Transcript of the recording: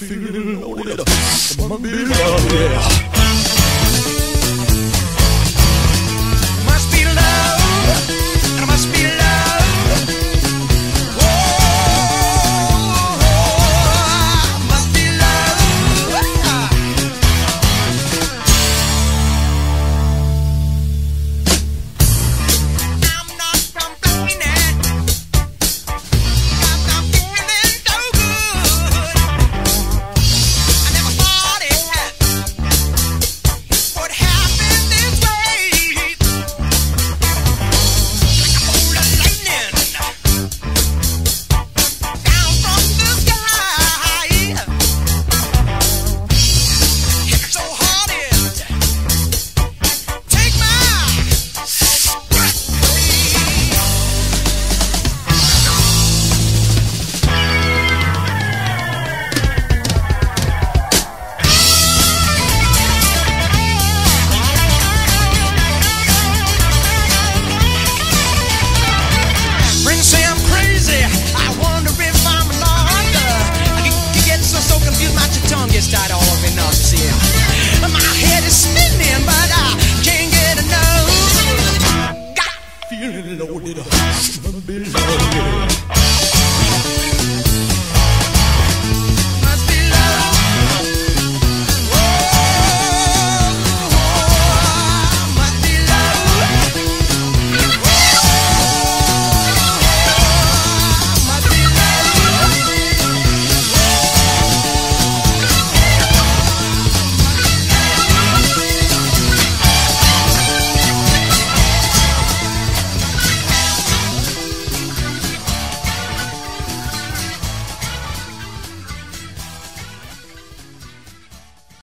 I'm feeling on it. Must be love, yeah.